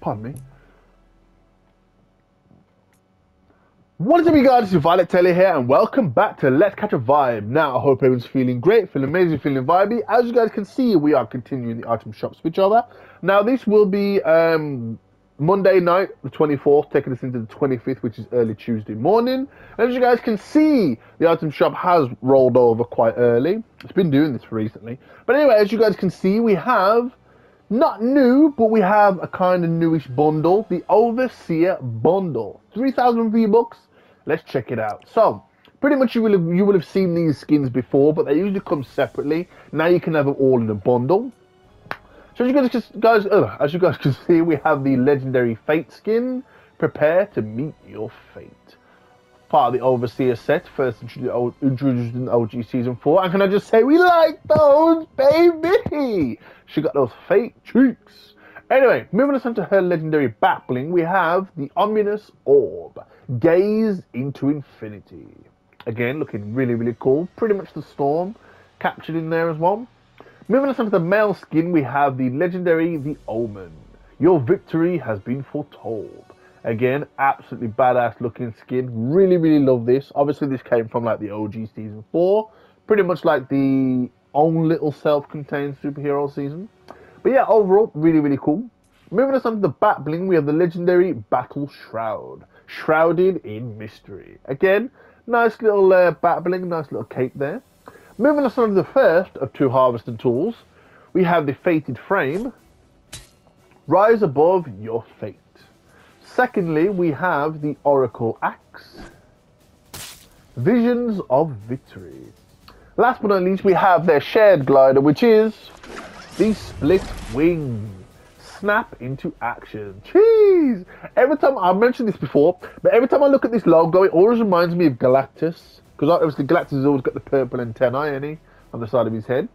Pardon me. What is up, you guys? It's Violet Taylor here, and welcome back to Let's Catch a Vibe. Now, I hope everyone's feeling great, feeling amazing, feeling vibey. As you guys can see, we are continuing the item shop switchover. Now, this will be um, Monday night, the 24th, taking us into the 25th, which is early Tuesday morning. As you guys can see, the item shop has rolled over quite early. It's been doing this recently. But anyway, as you guys can see, we have not new, but we have a kind of newish bundle, the Overseer bundle. 3,000 V-Bucks, Let's check it out. So, pretty much you will have, you will have seen these skins before, but they usually come separately. Now you can have them all in a bundle. So as you guys, guys uh, as you guys can see, we have the legendary Fate skin. Prepare to meet your fate. Part of the Overseer set, first introduced in OG Season 4. And can I just say, we like those, baby! She got those fake cheeks. Anyway, moving us on to her legendary back bling, we have the Ominous Orb. Gaze into Infinity. Again, looking really, really cool. Pretty much the storm captured in there as well. Moving us on to the male skin, we have the legendary The Omen. Your victory has been foretold. Again, absolutely badass looking skin. Really, really love this. Obviously, this came from like the OG season 4. Pretty much like the own little self-contained superhero season. But yeah, overall, really, really cool. Moving us on to the bat bling, we have the legendary Battle Shroud shrouded in mystery. Again, nice little uh, battling, nice little cape there. Moving us on to the first of two harvesting tools, we have the Fated Frame. Rise above your fate. Secondly, we have the Oracle Axe. Visions of Victory. Last but not least, we have their shared glider, which is the Split Wing snap into action. Jeez! Every time, I've mentioned this before, but every time I look at this logo, it always reminds me of Galactus. Because obviously Galactus has always got the purple antennae, any on the side of his head.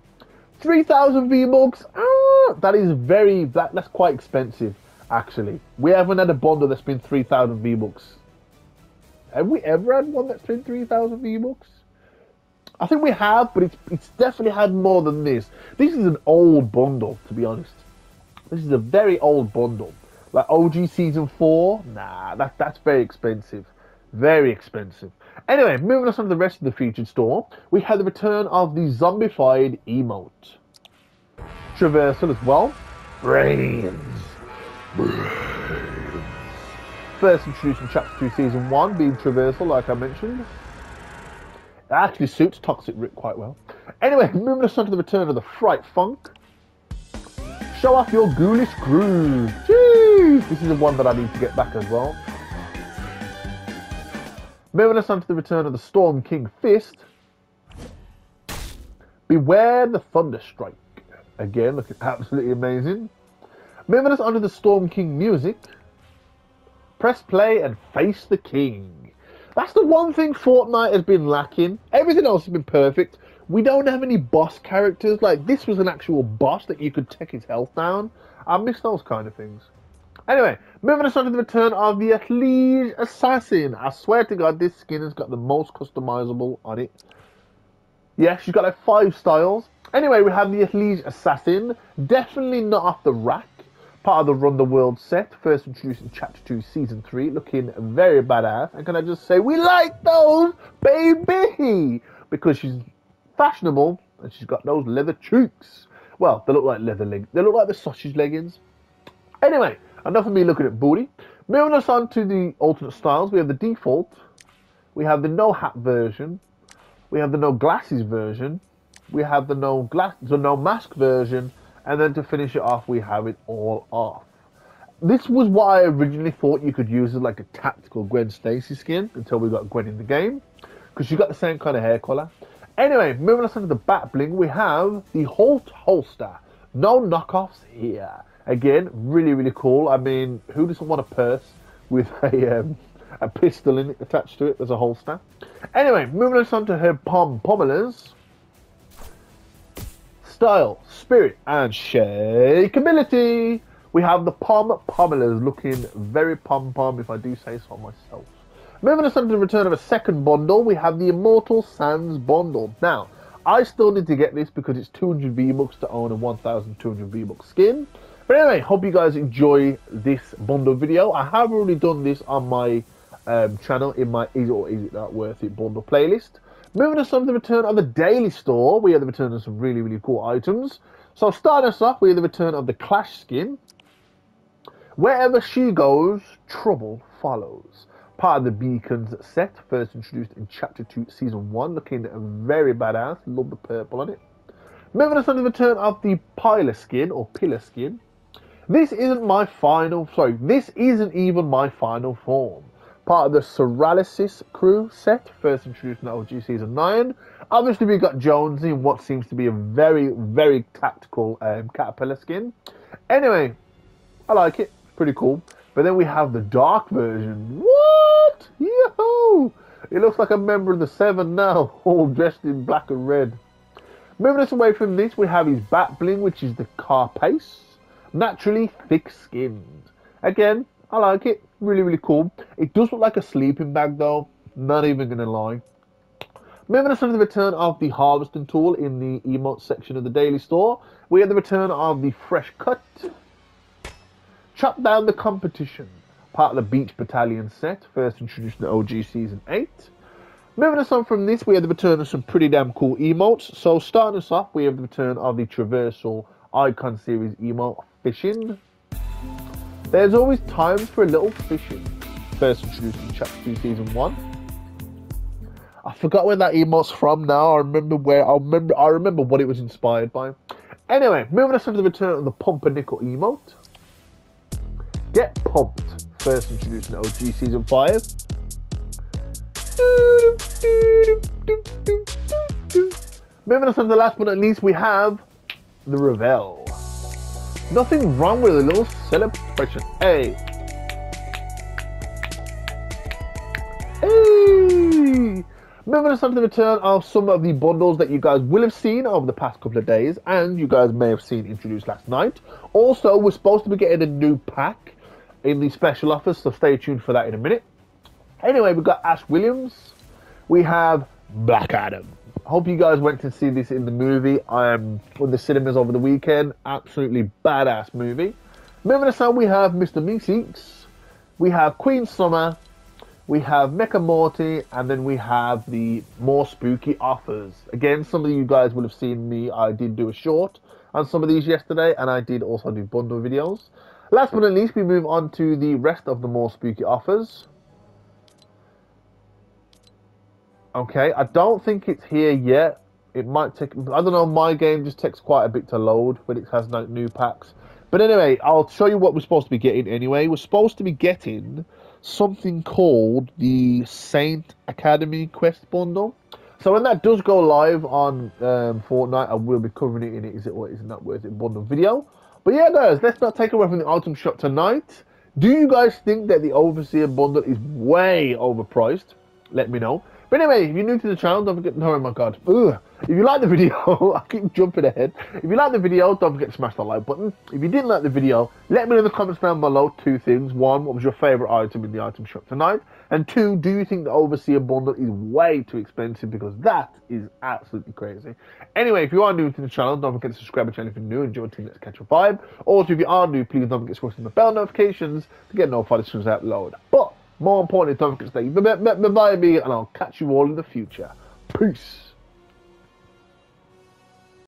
3,000 V-Bucks? Ah, that is very, that, that's quite expensive, actually. We haven't had a bundle that's been 3,000 V-Bucks. Have we ever had one that's been 3,000 V-Bucks? I think we have, but it's, it's definitely had more than this. This is an old bundle, to be honest. This is a very old bundle. Like OG Season 4, nah, that, that's very expensive. Very expensive. Anyway, moving on to the rest of the featured store, we had the return of the zombified emote. Traversal as well. Brains. First introduced in Chapter 2 Season 1, being Traversal, like I mentioned. It actually suits Toxic Rick quite well. Anyway, moving us on to the return of the Fright Funk. Show off your ghoulish groove. Jeez, this is the one that I need to get back as well. Moving us on to the return of the Storm King Fist. Beware the Thunderstrike. Again, looking absolutely amazing. Moving us on to the Storm King music. Press play and face the king. That's the one thing Fortnite has been lacking. Everything else has been perfect. We don't have any boss characters. Like, this was an actual boss that you could take his health down. I miss those kind of things. Anyway, moving us on to the return of the Athleisure Assassin. I swear to God, this skin has got the most customizable on it. Yeah, she's got like five styles. Anyway, we have the Athleisure Assassin. Definitely not off the rack. Part of the Run the World set. First introduced in Chapter 2, Season 3. Looking very badass. And can I just say, we like those, baby! Because she's fashionable, and she's got those leather cheeks. Well, they look like leather leg. They look like the sausage leggings. Anyway, enough of me looking at booty. Moving us on to the alternate styles, we have the default, we have the no hat version, we have the no glasses version, we have the no glass, the no mask version, and then to finish it off, we have it all off. This was what I originally thought you could use as like a tactical Gwen Stacy skin until we got Gwen in the game, because she got the same kind of hair color. Anyway, moving us into the back bling, we have the Holt holster. No knockoffs here. Again, really, really cool. I mean, who doesn't want a purse with a um, a pistol in it attached to it as a holster? Anyway, moving us on to her pom pommelers. Style, spirit, and shakeability. We have the pom pommelers looking very pom pom, if I do say so myself. Moving us on to the return of a second bundle, we have the Immortal Sands bundle. Now, I still need to get this because it's 200 V-Bucks to own a 1200 V-Bucks skin. But anyway, hope you guys enjoy this bundle video. I have already done this on my um, channel in my Is It or Is It Not Worth It bundle playlist. Moving us on to the return of the daily store, we have the return of some really, really cool items. So starting us off, we have the return of the Clash skin. Wherever she goes, trouble follows. Part of the Beacons set, first introduced in Chapter 2, Season 1, looking very badass. Love the purple on it. Moving us on to the return of the Pillar skin, or Pillar skin. This isn't my final, sorry, this isn't even my final form. Part of the Chrysalis crew set, first introduced in OG Season 9. Obviously, we got Jonesy in what seems to be a very, very tactical um, caterpillar skin. Anyway, I like it pretty cool. But then we have the dark version. What? Yo! It looks like a member of the Seven now, all dressed in black and red. Moving us away from this, we have his bat bling, which is the Carapace. Naturally thick skinned. Again, I like it. Really, really cool. It does look like a sleeping bag though. Not even gonna lie. Moving us on to the return of the harvesting tool in the emote section of the daily store. We have the return of the fresh cut Chop Down the Competition, part of the Beach Battalion set, first introduced in OG Season 8. Moving us on from this, we have the return of some pretty damn cool emotes. So starting us off, we have the return of the Traversal Icon Series emote, Fishing. There's always times for a little fishing, first introduced in Chapter 2 Season 1. I forgot where that emote's from now. I remember where I remember I remember what it was inspired by. Anyway, moving us on to the return of the Pumpernickel emote. Get Pumped, first introduced in OG Season 5. Moving us on to the last but not least, we have the Revel. Nothing wrong with a little celebration. Hey. Hey. On to the return of some of the bundles that you guys will have seen over the past couple of days and you guys may have seen introduced last night. Also, we're supposed to be getting a new pack in the special offers, so stay tuned for that in a minute. Anyway, we've got Ash Williams. We have Black Adam. Hope you guys went to see this in the movie. I am on the cinemas over the weekend. Absolutely badass movie. Moving us on, we have Mr. Meeseeks. We have Queen Summer. We have Mecha Morty, and then we have the more spooky offers. Again, some of you guys will have seen me. I did do a short on some of these yesterday, and I did also do bundle videos. Last but not least, we move on to the rest of the more spooky offers. Okay, I don't think it's here yet. It might take, I don't know, my game just takes quite a bit to load when it has no new packs. But anyway, I'll show you what we're supposed to be getting anyway. We're supposed to be getting something called the Saint Academy Quest Bundle. So when that does go live on um, Fortnite, I will be covering it in it. Is it or is it not worth it bundle video. But yeah, guys, let's not take away from the item shop tonight. Do you guys think that the Overseer bundle is way overpriced? Let me know. But anyway, if you're new to the channel, don't forget, oh my god, if you like the video, I keep jumping ahead. If you like the video, don't forget to smash the like button. If you didn't like the video, let me know in the comments down below two things. One, what was your favourite item in the item shop tonight? And two, do you think the Overseer bundle is way too expensive? Because that is absolutely crazy. Anyway, if you are new to the channel, don't forget to subscribe to the channel if you're new and join Team Let's Catch a Vibe. Also, if you are new, please don't forget to on the bell notifications to get notified as soon as I upload. But more importantly, don't forget to stay by me, and I'll catch you all in the future. Peace.